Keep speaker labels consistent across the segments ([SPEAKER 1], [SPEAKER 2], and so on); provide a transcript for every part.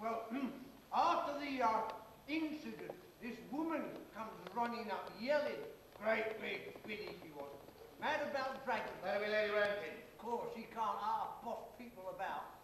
[SPEAKER 1] Well, hmm, after the uh, incident, this woman comes running up yelling, great big biddy she was, mad about dragons.
[SPEAKER 2] Be Lady Ramkin!
[SPEAKER 1] Of course, she can't half boss people about.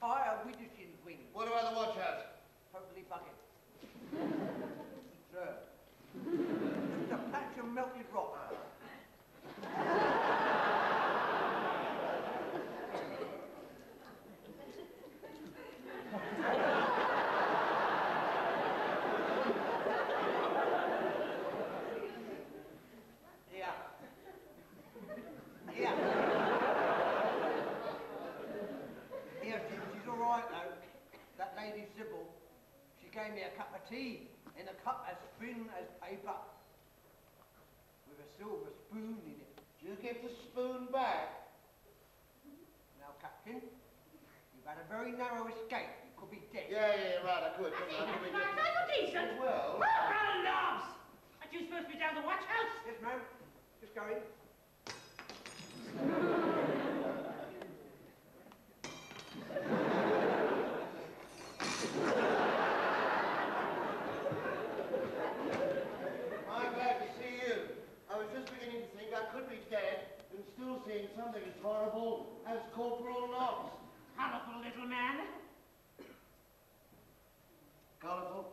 [SPEAKER 1] Entire Widdershins wing.
[SPEAKER 2] What about the watch house?
[SPEAKER 1] Totally fucking. Sir. Just a patch of melted rock. Yeah. Yeah. Yeah, she, she's all right though. That lady Sybil, she gave me a cup of tea in a cup as thin as paper, with a silver spoon in it.
[SPEAKER 2] Did you give the spoon back?
[SPEAKER 1] Now, Captain, you've had a very narrow escape. You could be dead.
[SPEAKER 2] Yeah, yeah, yeah, right, I could.
[SPEAKER 3] I think
[SPEAKER 2] I?
[SPEAKER 3] that's
[SPEAKER 2] Could be
[SPEAKER 3] fine.
[SPEAKER 2] good.
[SPEAKER 3] Are decent?
[SPEAKER 2] Well-
[SPEAKER 3] Well, Brown knobs! Aren't you supposed to be down the watch house?
[SPEAKER 1] Yes, ma'am. Just go in.
[SPEAKER 2] I'm glad to see you. I was just beginning to think I could be dead and still seeing something as horrible as Corporal Nobbs.
[SPEAKER 3] Colourful little man.
[SPEAKER 2] Colourful?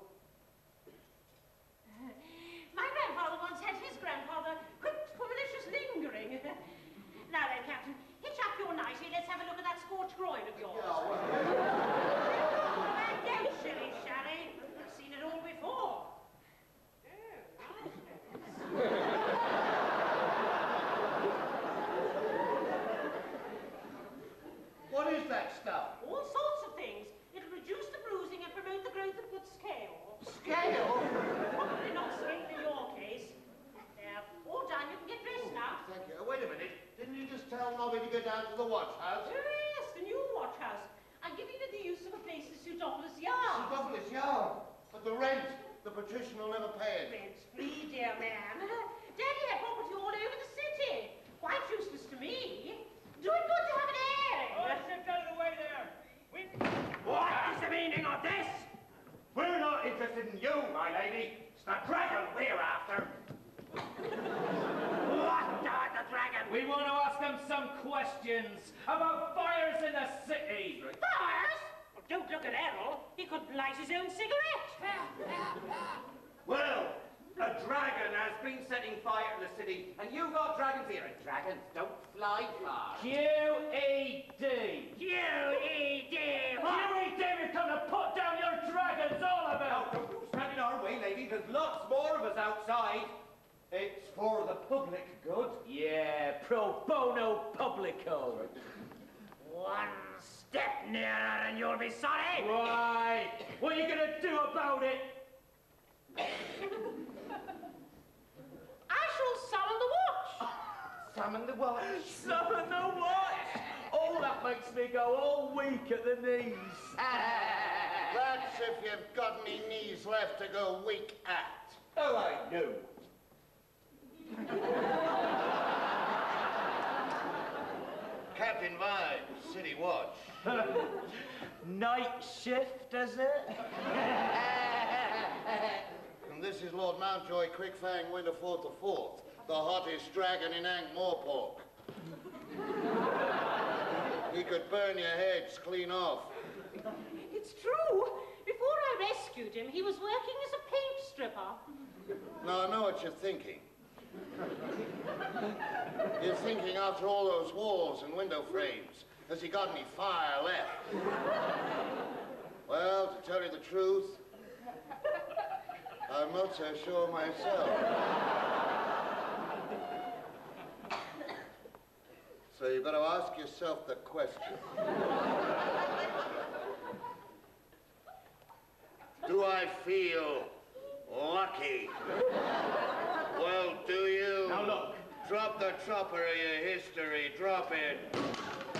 [SPEAKER 3] My grandfather once had his grandfather whipped for malicious lingering. now then, Captain, hitch up your nightie. Let's have a look at that scorched groin of yours.
[SPEAKER 2] Yeah, well,
[SPEAKER 3] Oh, don't shilly shally. I've seen it all before.
[SPEAKER 2] what is that stuff?
[SPEAKER 3] All sorts of things. It'll reduce the bruising and promote the growth of good scale.
[SPEAKER 2] Scale?
[SPEAKER 3] Probably not straight in your case. There, all done. You can get dressed now.
[SPEAKER 2] Thank you. Wait a minute. Didn't you just tell Nobby to go down to the watch house?
[SPEAKER 3] Yes, the new watch house. I'm giving you the use of a place in Pseudopolis Yard.
[SPEAKER 2] Douglas Yard. But the rent, the patrician will never pay it.
[SPEAKER 3] Rent's free, dear man. Daddy had property all over the city. Quite useless to me. Do it good to have an airing.
[SPEAKER 4] Oh, shift out of the way there. We...
[SPEAKER 5] What is the meaning of this? We're not interested in you, my lady. It's the dragon we're after. what died the dragon?
[SPEAKER 4] We want to ask him some questions about fires in the city.
[SPEAKER 3] Fires? Well, don't look at Errol. He could light his own cigarette.
[SPEAKER 5] Well, a dragon has been setting fire to the city, and you've got dragons here, and dragons don't fly far.
[SPEAKER 4] Q-E-D.
[SPEAKER 3] Q-E-D. What?
[SPEAKER 4] Q-E-D, we've come to put down your dragons all
[SPEAKER 5] Now,
[SPEAKER 4] about.
[SPEAKER 5] don't stand in our way, lady. There's lots more of us outside. It's for the public good.
[SPEAKER 4] Yeah, pro bono publico.
[SPEAKER 3] One step nearer and you'll be sorry.
[SPEAKER 4] Right. What are you going to do about it?
[SPEAKER 3] I shall summon the watch.
[SPEAKER 5] Summon the watch.
[SPEAKER 4] Summon the watch. Oh, that makes me go all weak at the knees.
[SPEAKER 2] That's if you've got any knees left to go weak at.
[SPEAKER 5] Oh, I know.
[SPEAKER 2] Captain Vimes, City Watch.
[SPEAKER 4] Night shift, does it?
[SPEAKER 2] And this is Lord Mountjoy Quickfang Winterfort the Fourth, the hottest dragon in Ankh-Morpork. he could burn your heads clean off.
[SPEAKER 3] It's true. Before I rescued him, he was working as a paint stripper.
[SPEAKER 2] Now, I know what you're thinking. You're thinking after all those walls and window frames, has he got any fire left? Well, to tell you the truth, I'm not so sure myself. So you've got to ask yourself the question. Do I feel lucky? Well, do you?
[SPEAKER 4] Now look.
[SPEAKER 2] Drop the chopper of your history. Drop it.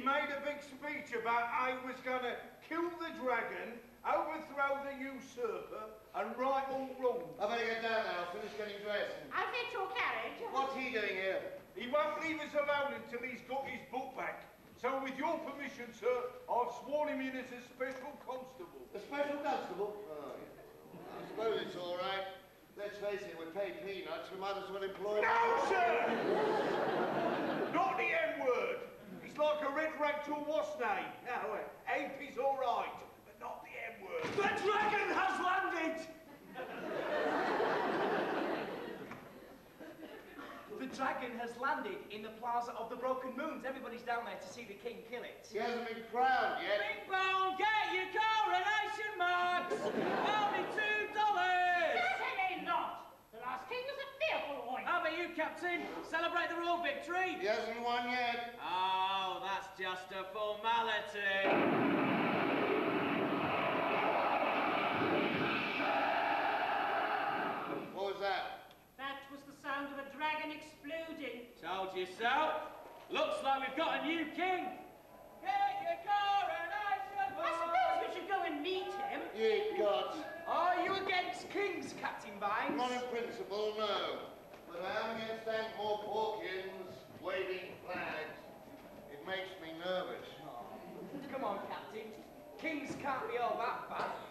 [SPEAKER 6] He made a big speech about how he was going to kill the dragon, overthrow the usurper, and right all wrongs.
[SPEAKER 2] I better get down now. Finish getting dressed.
[SPEAKER 3] I'll fetch your carriage.
[SPEAKER 2] What's he doing here?
[SPEAKER 6] He won't leave us alone until he's got his book back. So, with your permission, sir, I've sworn him in as a special constable.
[SPEAKER 2] A special constable? Oh, yeah. I suppose it's all right. Let's face it, we pay peanuts. We might as well employ...
[SPEAKER 6] No, sir! Not the N word. It's like a red rag to a wasp name. Now, uh, ape is all right, but not the N word.
[SPEAKER 5] The dragon has landed! the dragon has landed in the Plaza of the Broken Moons. Everybody's down there to see the king kill it.
[SPEAKER 2] He hasn't been crowned yet.
[SPEAKER 5] Bing bong, get your coronation marks! Only two dollars!
[SPEAKER 3] Certainly not. The last king was a fearful oin.
[SPEAKER 5] How about you, Captain? Celebrate the royal victory?
[SPEAKER 2] He hasn't won yet.
[SPEAKER 5] Just a formality.
[SPEAKER 2] What was that?
[SPEAKER 3] That was the sound of a dragon exploding.
[SPEAKER 5] Told you so. Looks like we've got a new king. Get your coronation
[SPEAKER 3] I suppose we should go and meet him.
[SPEAKER 2] Ye gods.
[SPEAKER 5] Are you against kings, Captain Vimes?
[SPEAKER 2] Not in principle, no. But I am against Ankh-Morporkians waving flags. Makes me nervous.
[SPEAKER 5] Oh, come on, Captain. Kings can't be all that.